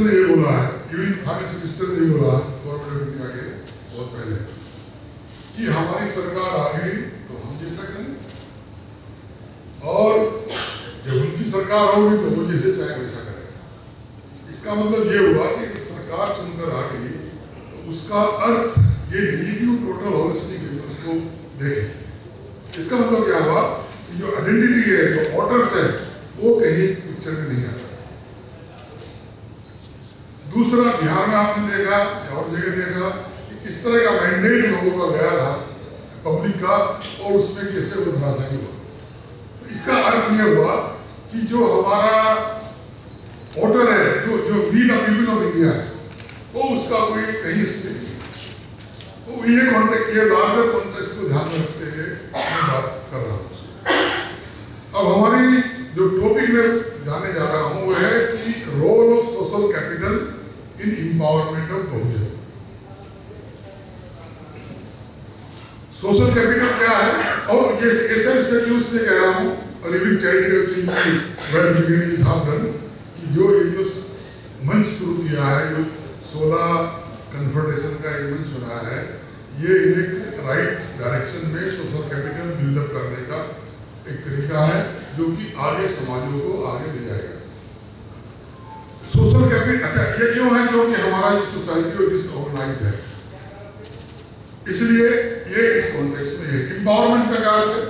ने ये बोला है ने बोला गवर्नमेंट ऑफ़ के बहुत पहले, कि हमारी सरकार आ गई तो हम जैसा करेंगे और जब उनकी सरकार होगी तो वो जैसे चाहे वैसा करें। इसका मतलब ये हुआ कि सरकार चुनकर आ गई तो उसका अर्थ ये टोटल होलिस्टिक उसको देखे। इसका मतलब क्या हुआ कि जो आइडेंटिटी है, जो वोटर्स है, वो कहीं पिक्चर में नहीं आता। दूसरा बिहार में आपने देखा और जगह देखा, कि किस तरह का मैंडेट लोगों का गया था, पब्लिक का, और उसमें कैसे वो धराशायी हुआ। तो इसका अर्थ यह हुआ कि जो हमारा वोटर है, जो जो वी द ऑफ़ इंडिया है, वो उसका कोई कहीं स्थिति नहीं तो ये कॉन्टेक्ट ये लार्जर कॉन्टेक्स्ट को ध्यान में रखते हुए बात कर रहा हूँ। अब हमारी जो टॉपिक में जाने जा रहा है कि role of social capital in empowerment of Bahujan social capital क्या है? और ये ऐसा विषय भी उसने कह रहा हूँ, और even charity thing well beginning is half done कि जो ये जो मंच शुरू किया है, जो सोलह कन्फर्टेशन का एक मंच बनाया है, ये एक राइट डायरेक्शन में सोशल कैपिटल बिल्डअप करने का एक तरीका है, जो कि आगे समाजों को आगे ले जाएगा। सोशल कैपिटल अच्छा ये क्यों है? क्योंकि हमारा ये सोसाइटी डिसऑर्गेनाइज है। इसलिए ये इस कॉन्टेक्स्ट में है? इंपावरमेंट का क्या अर्थ है?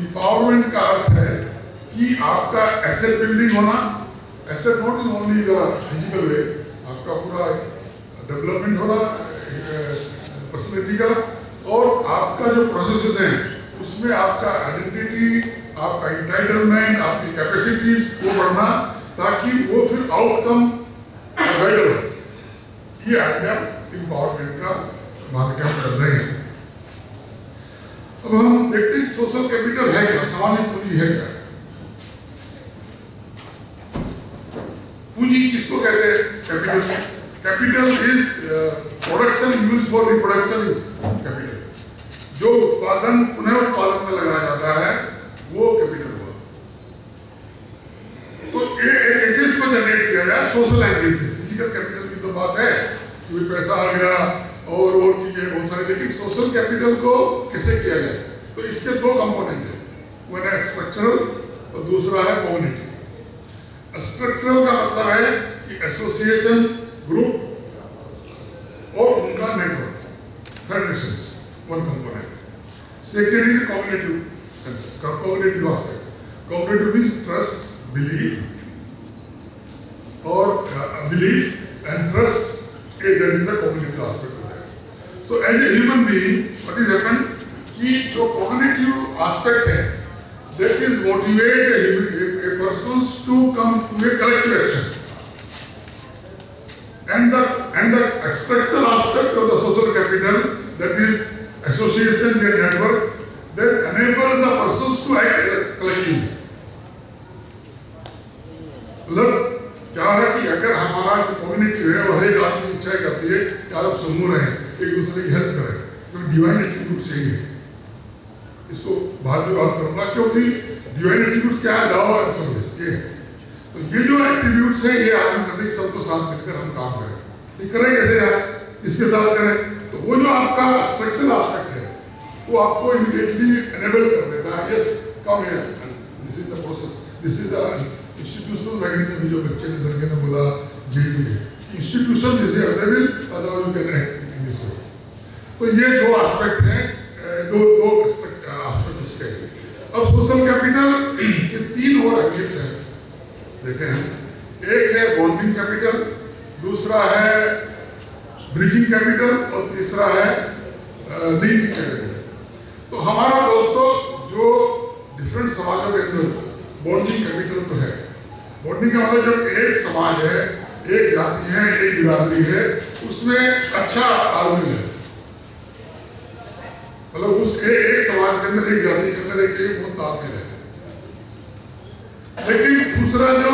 इंपावरमेंट का अर्थ है कि आपका एसेट बिल्डिंग होना asset not is only the physical way आपका पूरा डेवलपमेंट होना पर्सनैलिटी का, और आपका जो प्रोसेसेस हैं, उसमें आपका आइडेंटिटी आपका इंटाइटलमेंट आपकी कैपेसिटीज वो बढ़ना, ताकि वो फिर आउटकम बेटर ये आइडिया इंपावरमेंट का हम कर रहे हैं? अब हम देखते हैं सोशल कैपिटल है क्या? सामाजिक पूंजी है क्या? पूंजी किसको कहते हैं? Capital capital is production use for reproduction is capital जो उत्पादन, पुनः उत्पादन में लगाया जाता है, वो कैपिटल हुआ। तो ऐसे इसको जनरेट किया जाए सोशल एंगल से। फ़िज़िकल कैपिटल की तो बात है कि पैसा आ गया और और चीज़ें बहुत सारी लेकिन सोशल कैपिटल को किसे किया जाए? तो इसके दो कंपोनेंट है। वन है स्ट्रक्चरल और दूसरा है कॉग्निटिव स्ट्रक्चरल का मतलब है कि एसोसिएशन ग्रुप और उनका network federation one component second is cognitive structural aspect of the social capital that is association and network that enables the persons to act वो आपको इमीडिएटली एनेबल कर देता है yes come here this is the process this is the institutional mechanism जो बच्चे ने लड़के ने बोला जेयू में इंस्टीट्यूशन जैसे available other you can act in this way तो ये दो एस्पेक्ट हैं दो दो एस्पेक्ट एस्पेक्ट उसके अब सोशल कैपिटल के तीन और एंगल्स हैं। देखें हम। एक है बॉन्डिंग कैपिटल दूसरा है ब्रिजिंग कैपिटल और तीसरा है लिंकिंग कैपिटल हमारा दोस्तों जो डिफरेंट समाजों के अंदर बॉन्डिंग कैपिटल तो है। बॉन्डिंग का मतलब जब एक समाज है एक जाति है एक बिरादरी है उसमें अच्छा तालमेल है। मतलब उस एक, समाज के अंदर एक जाति के अंदर एक एक बहुत तालमेल है। लेकिन दूसरा जो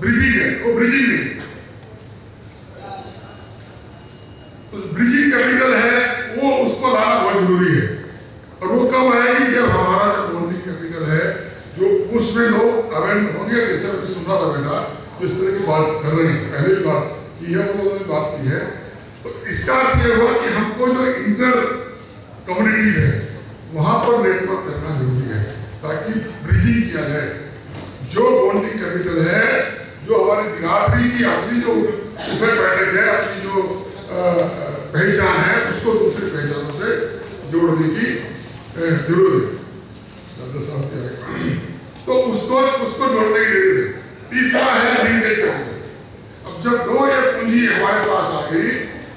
ब्रिजिंग है वो ब्रिजिंग नहीं है तो ब्रिजिंग कैपिटल है वो उसको लाना बहुत ज़रूरी है और वो कब आएगी जब हमारा जो बॉन्डिंग कैपिटल है जो उसमें लोग अवेयर होंगे सुना था बेटा तो इस तरह की बात कर रहे हैं। पहले भी बात की है वो उन्होंने बात की है। तो इसका अर्थ ये हुआ कि हमको जो इंटर कम्युनिटीज है, वहाँ पर नेटवर्क करना ज़रूरी है, ताकि ब्रिजिंग किया जाए। जो बॉन्डिंग कैपिटल है, जो हमारी बिरादरी की अपनी जो उठक बैठक है, अपनी जो पहचान है, उसको दूसरी पहचानों से जोड़ने की ज़रूरत है? तो उसको उसको जोड़ने की ज़रूरत है। तीसरा है लिंकेज कैपिटल अब जब दो या पूंजी हमारे पास आ गई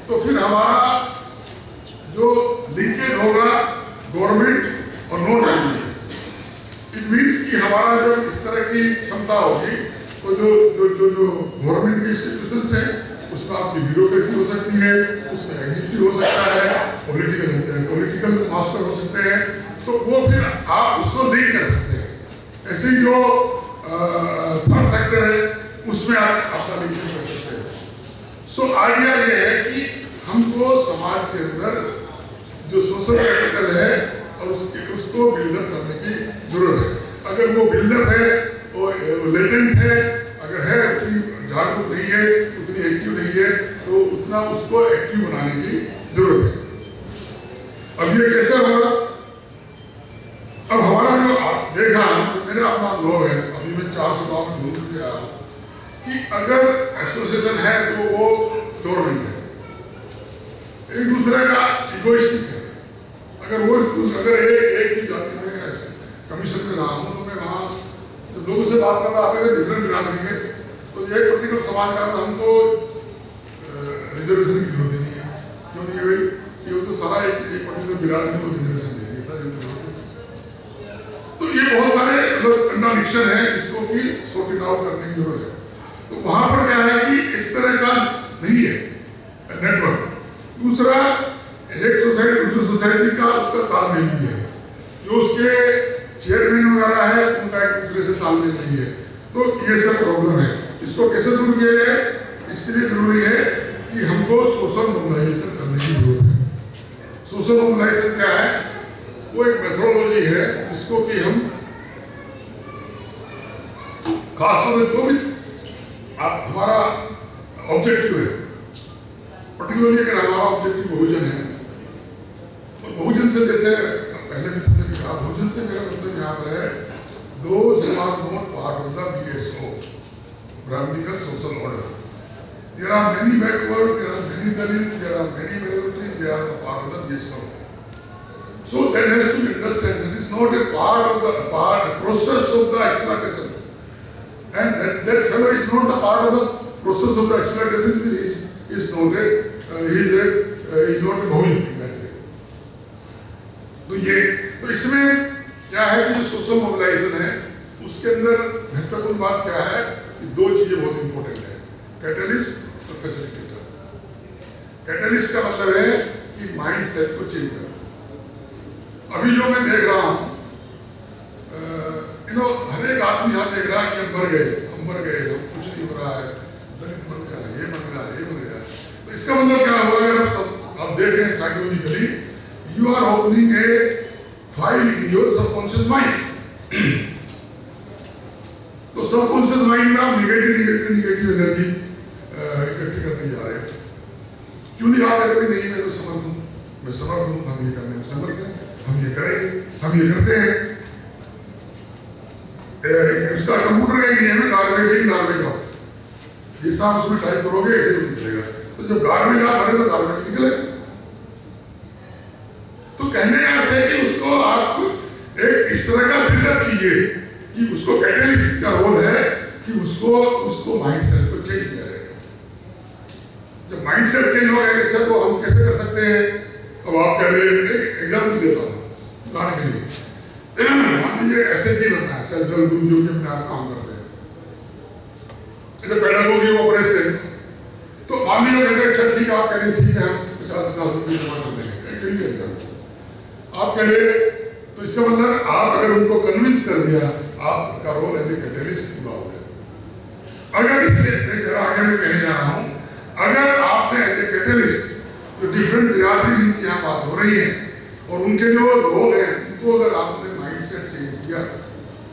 तो फिर हमारा जो लिंकेज होगा, गवर्नमेंट और नॉन गवर्नमेंट। इट मीन्स कि हमारा जब इस तरह की क्षमता होगी तो जो जो जो जो गवर्नमेंट के इंस्टीट्यूशन है, उसमें आपकी ब्यूरोक्रेसी हो सकती है, उसमें एग्जीक्यूटिव हो सकता है पॉलिटिकल पॉलिटिकल मास्टर हो सकते हैं। तो वो फिर आप उसको लिंक कर सकते ऐसे जो थर्ड सेक्टर हैं उसमें आप आपका लिंक कर सकते हैं। सो आइडिया ये है कि हमको समाज के अंदर जो सोशल कैपिटल है और उसके, उसको बिल्डअप करने की ज़रूरत है। अगर वो बिल्डअप है और लेटेंट है अगर है उतनी जागरूक नहीं है उतनी एक्टिव नहीं है तो उतना उसको एक्टिव बनाने की ज़रूरत है अब ये कैसे होगा अब हमारा जो आप देखा जो मेरा अपना लो है अभी मैं चार सौ गाँव में ढूंढ के आया हूँ कि अगर एसोसिएशन है तो वो गवर्नमेंट है एक दूसरे का इगोइस्टिक है अगर वो अगर एक एक भी जाति में ऐसे कमीशन में रहा हूँ तो मैं वहाँ लोगों से बात करता आते थे डिफरेंट बिरादरी के तो एक पर्टिकुलर समाज का तो हमको रिजर्वेशन की ज़रूरत नहीं है। क्योंकि भाई वो तो सारा एक एक पर्टिकुलर बिरादरी को रिजर्वेशन दे रही है सर तो ये बहुत सारे मतलब कंट्राडिक्शन है जिसको कि सॉर्ट आउट करने की ज़रूरत है तो वहाँ पर क्या है कि इस तरह का नहीं है नेटवर्क दूसरा एक सोसाइटी दूसरी सोसाइटी का उसका तालमेल नहीं है जो उसके चेयरमैन वगैरह है दूसरे से तालमेल नहीं है तो ये सब प्रॉब्लम है। इसको कैसे दूर किया जाए? इसके लिए ज़रूरी है कि हमको सोशल मोबिलाइजेशन करने की ज़रूरत है। सोशल मोबिलाइजेशन क्या है? वो एक मेथोडोलॉजी है, जिसको कि हम खासतौर से जो भी हमारा ऑब्जेक्टिव है पर्टिकुलरली अगर हमारा ऑब्जेक्टिव बहुजन है और बहुजन से जैसे, पहले भी जैसे कहा, बहुजन से मेरा मतलब यहाँ पर है those are not part of the BSO Brahmanical social order There are many backwards, there are many Dalits, there are many minorities, they are the part of the BSO. So that has to be understood. That is not a part of the part, a process of the exploitation. And that, that fellow is not the part of the process of the exploitation. He is, is not a, uh, he is a, uh, he is not a Bhojin in that way. तो ये तो इसमें क्या है कि जो social mobilisation है, उसके अंदर महत्वपूर्ण बात क्या है कि दो चीज़ें बहुत इंपॉर्टेंट है। कैटलिस्ट और फैसिलिटेटर कैटलिस्ट का मतलब है कि माइंड सेट को चेंज करना। अभी जो मैं देख रहा हूँ हर एक आदमी यहाँ देख रहा है कि हम मर गए, हम मर गए, हम कुछ नहीं हो रहा है, दलित मर गया, ये मर गया, ये मर गया। तो इसका मतलब क्या हुआ? अगर आप सब, आप देख रहे हैं psychologically you are opening a file your subconscious mind तो सबकॉन्शियस माइंड में आप निगेटिव निगेटिव निगेटिव एनर्जी इकट्ठी करते जा रहे हैं। क्यों नहीं? आप कहते भी नहीं, मैं तो समर्थ हूँ मैं समर्थ हूँ हम ये करने में समर्थ हैं, हम ये करेंगे, हम ये करते हैं। इसका कंप्यूटर का ही है गार्बेज इन गार्बेज आउट ये साफ़ उसमें टाइप करोगे, ऐसे ही निकलेगा तो जब गार्बेज आउट भरे तो गार्बेज निकलेगा तो कहने का अर्थ है कि उसको आप एक इस तरह का बिल्डअप कि उसको कैटलिस्ट का रोल है कि उसको उसको माइंडसेट को चेंज किया जाए। जब माइंडसेट चेंज हो गया अच्छा तो हम कैसे कर सकते हैं? अब आप कह रहे हैं, एक एग्ज़ाम्पल देता हूँ, उदाहरण के लिए। मान लीजिए एस एच जी बनना है सेल्फ हेल्प ग्रुप जो कि अपने आप काम करते हैं। जैसे पेडागोगी वो प्रेसिडेंट तो मान लीजिए, कहते हैं अच्छा ठीक है, आप कह रहे हैं, ठीक है, हम पचास पचास रुपये जमा कर देंगे। आप कह रहे तो इसका मतलब आप अगर उनको कन्विंस कर दिया, आपका रोल एज ए कैटलिस्ट पूरा हो गया। अगर इसलिए आगे में कहने जा रहा हूँ, अगर आपने एज ए कैटलिस्ट जो डिफरेंट बिरादरी जिनकी यहाँ बात हो रही है, और उनके जो लोग हैं, उनको अगर आपने माइंड सेट चेंज किया,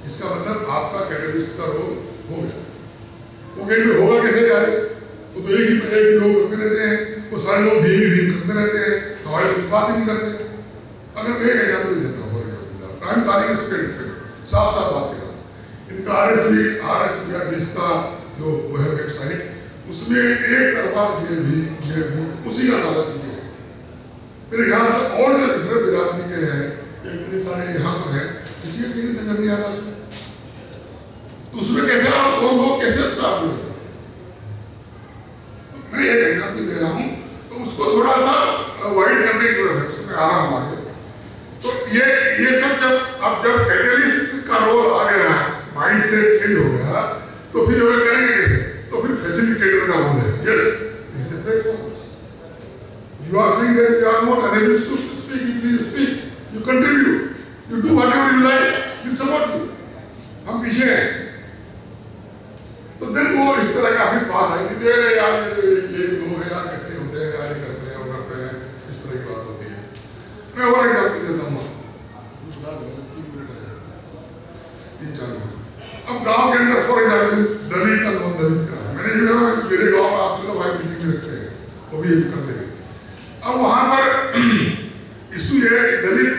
इसका मतलब आपका कैटलिस्ट का रोल हो गया। वो कहीं पे होगा कैसे जा रहे? वो तो एक ही एक ही लोग करते रहते हैं, वो सारे लोग भीम भीम करते रहते हैं, हमारे कुछ बात ही नहीं करते। अगर मैं एग्ज़ाम्पल प्राइम तारीख स्पेड स्पेड साफ़ साफ़ बात कर रहा हूँ। इनका R S B R S B R इसका जो है वेबसाइट, उसमें एक तरफा जे भी, जे उसी का साझा किया है। मेरे ख्याल से और जो दूसरे बिरादरी के हैं इतने सारे यहाँ पर है, किसी के कहीं नज़र नहीं आता तो उसमें कैसे आप लोग कैसे उसका आप मैं एक एग्ज़ाम्पल दे रहा हूँ तो उसको थोड़ा सा वाइड करने की ज़रूरत है, उसमें आ रहा हूँ आगे तो ये ये सब जब, अब जब कैटलिस्ट का रोल आ गया माइंड सेट चेंज हो गया तो फिर वो करेंगे कैसे? तो फिर फैसिलिटेटर का रोल है। Yes is a platform you are saying that you are not enable to speak you please speak you contribute you do whatever you like we support you हम पीछे हैं। तो दिन वो इस तरह का फिर बात आई कि अरे यार, ये ये लोग हैं यार, इकट्ठे होते हैं, यार करते हैं, वो करते हैं, इस तरह की बात होती है। मैं और एग्ज़ाम्पल देता हूँ तीन मिनट है तीन चार मिनट अब गाँव के अंदर फॉर एग्ज़ाम्पल दलित और नॉन दलित का है मैंने जो है मेरे गाँव में आप चलो भाई मीटिंग में रखते हैं वो भी कर देंगे अब वहाँ पर इशू ये है कि दलित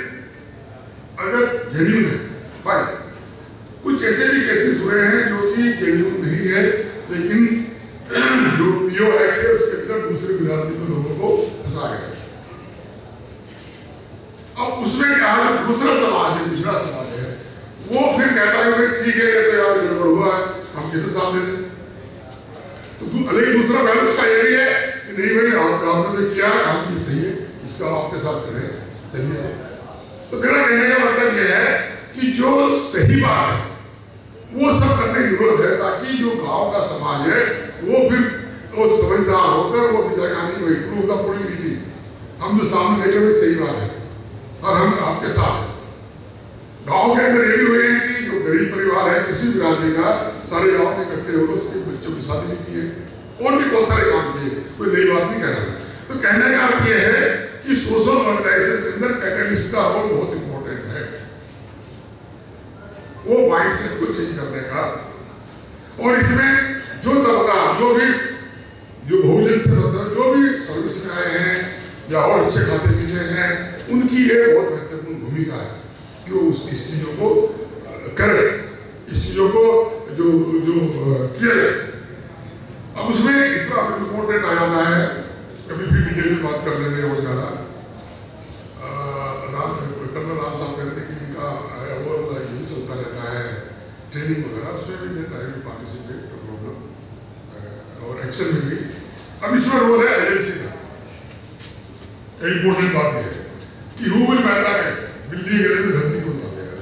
अगर जेन्यून है फाइन कुछ ऐसे भी केसेस हुए हैं जो कि जेन्यून नहीं है लेकिन जो पीओ एक्ट है उसके अंदर दूसरे बिरादरी के लोगों को फंसा गया अब उसमें क्या है दूसरा समाज है पिछड़ा समाज है। वो फिर कहता है कि ठीक है, ये तो यार गड़बड़ हुआ है, हम कैसे साथ दे दें तो लेकिन दूसरा पहलू उसका ये भी है कि नहीं भाई, आप आपने तो किया काम ये सही है, इसका आपके साथ करें। चलिए तो मेरा कहने का मतलब ये है कि जो सही बात है, वो सब करने की ज़रूरत है, ताकि जो गाँव का समाज है, वो फिर वो समझदार होकर वो विचार नहीं, वो इम्प्रूव द प्रोडक्टिविटी हम जो सामने देखे हुए सही बात है। और हम आपके साथ हैं। गाँव के अंदर ये भी हुए हैं कि जो गरीब परिवार है, किसी भी राज्य का, सारे गाँव में इकट्ठे हो उसके बच्चों की शादी भी की है। और भी बहुत सारे काम किए कोई नई बात नहीं कह रहा तो कहने का अर्थ यह है कि सोशल ऑर्गेनाइजेशन के अंदर कैटलिस्ट का रोल बहुत इंपॉर्टेंट है। वो माइंडसेट को चेंज करने का। और इसमें जो तबका, जो भी, जो बहुजन से मतलब जो भी सर्विस में आए हैं, या और अच्छे खाते पीते हैं उनकी ये बहुत महत्वपूर्ण भूमिका है कि वो उस इस चीज़ों को करे इस चीज़ों को जो जो किया अब उसमें इसका इम्पोर्टेंट आ जाता है। कभी भी डिटेल में बात कर लेंगे और ज़्यादा। राम, कर्नल राम साहब कहते कि इनका यही चलता रहता है। ट्रेनिंग वगैरह, उसमें भी देता है पार्टिसिपेट प्रोग्राम और एक्शन में भी। अब इसमें रोल है एजेंसी का। इम्पोर्टेंट बात यह है कि हु विल मैटर है बिल्डिंग के लिए धरती को बता देगा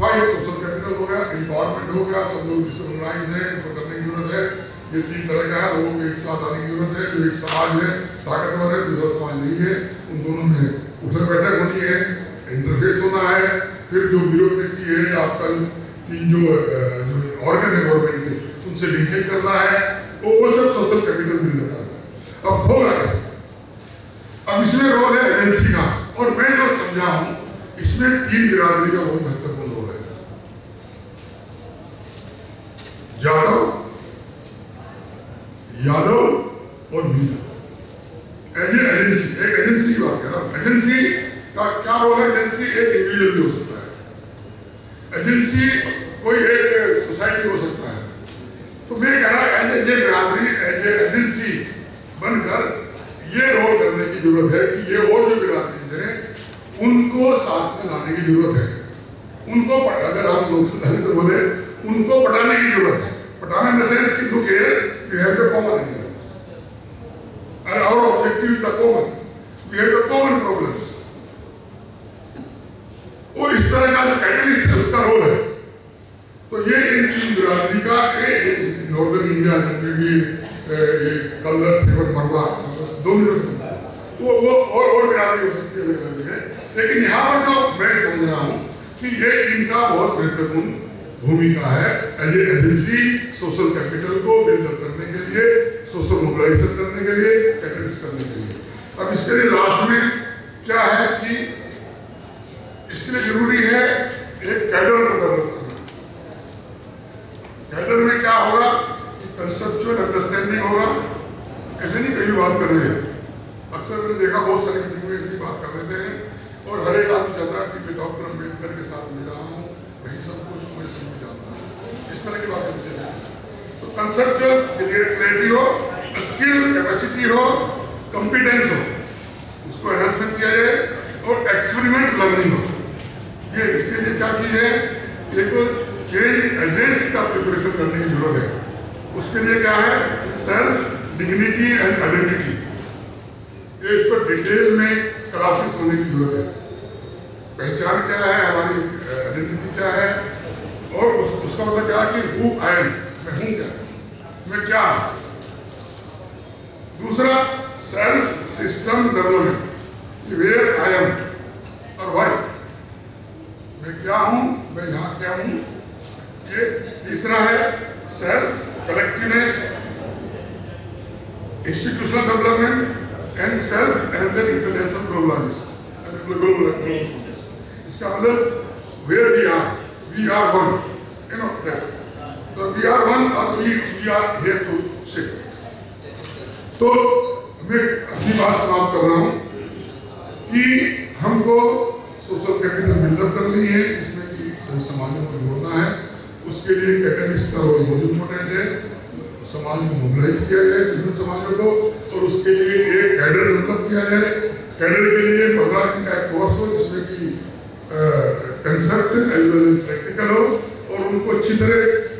फाइव सोशल कैपिटल हो गया एम्पावरमेंट हो गया सब लोग डिसऑर्गेनाइज है इनको करने की ज़रूरत है ये तीन तरह का है लोगों को साथ आने की ज़रूरत है, जो एक समाज है, ताकतवर है, दूसरा समाज नहीं है, उन दोनों में उठक बैठक होनी है इंटरफेस होना है, फिर जो ब्यूरोक्रेसी है आपका तीन जो ऑर्गन है गवर्नमेंट के, उनसे लिंकेज करना है वो वो सब सोशल कैपिटल बिल्ड करना है। अब होगा कैसे? अब इसमें रोल है एजेंसी का, और मैं जो समझा हूँ, इसमें तीन बिरादरी का बहुत महत्वपूर्ण रोल है। जाटव यादव और मीना एज एजेंसी एक एजेंसी की बात कर रहा हूँ। एजेंसी का क्या रोल है? एजेंसी एक इंडिविजुअल हो सकता है। एजेंसी कोई एक सोसाइटी हो सकता है। तो मैं कह रहा एज ए बिरादरी एज एजेंसी बनकर ये रोल करने की ज़रूरत है कि ये और जो बिरादरी है, उनको साथ में लाने की ज़रूरत है। उनको अगर आप लोग तो बोले, उनको पटाने की ज़रूरत है। पढ़ाने में सेंस की look here you have the common animal and our objective is the common. We have the common problems. और इस तरह का जो कैटलिस्ट है, उसका रोल है। तो ये इन तीन बिरादरी का नॉर्दर्न इंडिया जिनमें भी कलर फेवर मरवा दो मिनट वो वो, और और बिरादरी हो सकती है अलग अलग जगह लेकिन यहाँ पर जो मैं समझ रहा हूँ कि ये इनका बहुत महत्वपूर्ण भूमिका है एज एजेंसी सोशल कैपिटल को के लिए सोशल मोबिलाइजेशन करने के लिए कैटलिस्ट करने के लिए। अब इसके लिए लास्ट में क्या है कि इसके लिए ज़रूरी है एक कैडर को डेवलप करना। कैडर में क्या होगा कि कंसेप्चुअल अंडरस्टैंडिंग होगा। ऐसे नहीं कहीं बात कर रहे हैं। अक्सर मैंने देखा बहुत सारी मीटिंग में ऐसी बात कर लेते हैं और हर एक आदमी चाहता है कि मैं डॉक्टर अंबेडकर के साथ मिल रहा हूँ वही सब कुछ, मैं कुछ जानता हूँ। इस तरह की बातें मुझे कंसेप्चुअल क्लियरिटी हो स्किल कैपेसिटी हो कॉम्पिटेंस हो उसको एनहांसमेंट किया जाए और एक्सपेरिमेंट लर्निंग हो। ये इसके लिए क्या चीज़ है? एक चेंज एजेंट्स का प्रिपरेशन करने की ज़रूरत है। उसके लिए क्या है? सेल्फ डिग्निटी एंड आइडेंटिटी ये इस पर डिटेल में क्लासेस होने की ज़रूरत है। पहचान क्या है? हमारी आइडेंटिटी क्या है? और उस, उसका मतलब क्या है कि हु आई हूँ दूसरा, self system development where I am और वाई मैं क्या हूँ? मैं यहाँ क्या हूँ? ये तीसरा है, self collectiveness. Institutional development and self and international globalization. Global इसका मतलब where we are we are one we are one और we we are here to sit तो मैं अपनी बात समाप्त कर रहा हूँ कि हमको सोशल कैपिटल बिल्डअप कर ली है इसमें कि समाजों को जोड़ना है। उसके लिए कैटलिस्ट का रोल बहुत इम्पोर्टेंट है। समाज को मोबिलाइज किया जाए विभिन्न समाजों को, और उसके लिए एक कैडर डेवलप किया जाए। कैडर के लिए पंद्रह दिन का एक कोर्स हो, जिसमें कि concept as well as practical हो, और उनको अच्छी तरह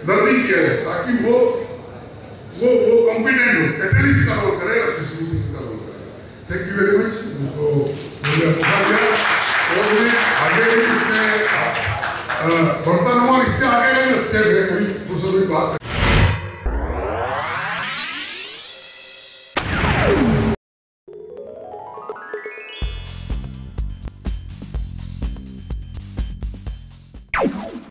लर्निंग किया है ताकि वो